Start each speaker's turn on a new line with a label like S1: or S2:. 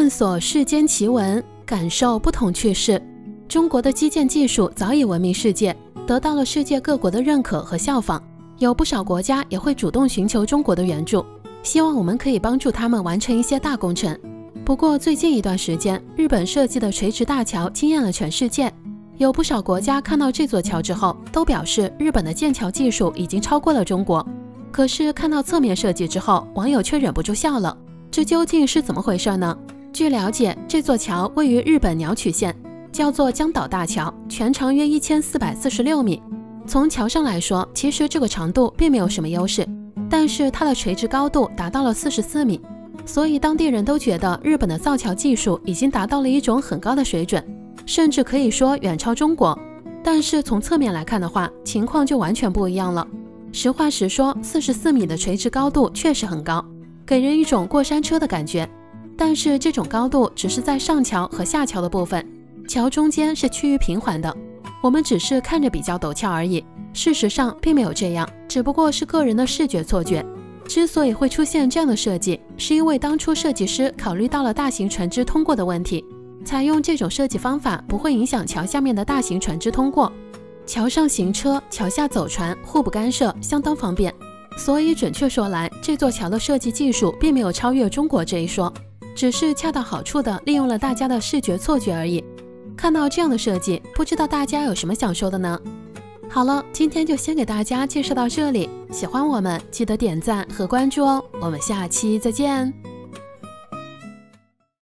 S1: 探索世间奇闻，感受不同趣事。中国的基建技术早已闻名世界，得到了世界各国的认可和效仿。有不少国家也会主动寻求中国的援助，希望我们可以帮助他们完成一些大工程。不过最近一段时间，日本设计的垂直大桥惊艳了全世界。有不少国家看到这座桥之后，都表示日本的建桥技术已经超过了中国。可是看到侧面设计之后，网友却忍不住笑了。这究竟是怎么回事呢？据了解，这座桥位于日本鸟取县，叫做江岛大桥，全长约一千四百四十六米。从桥上来说，其实这个长度并没有什么优势，但是它的垂直高度达到了四十四米，所以当地人都觉得日本的造桥技术已经达到了一种很高的水准，甚至可以说远超中国。但是从侧面来看的话，情况就完全不一样了。实话实说，四十四米的垂直高度确实很高，给人一种过山车的感觉。但是这种高度只是在上桥和下桥的部分，桥中间是趋于平缓的。我们只是看着比较陡峭而已，事实上并没有这样，只不过是个人的视觉错觉。之所以会出现这样的设计，是因为当初设计师考虑到了大型船只通过的问题，采用这种设计方法不会影响桥下面的大型船只通过。桥上行车、桥下走船互不干涉，相当方便。所以准确说来，这座桥的设计技术并没有超越中国这一说，只是恰到好处的利用了大家的视觉错觉而已。看到这样的设计，不知道大家有什么想说的呢？好了，今天就先给大家介绍到这里。喜欢我们，记得点赞和关注哦。我们下期再见。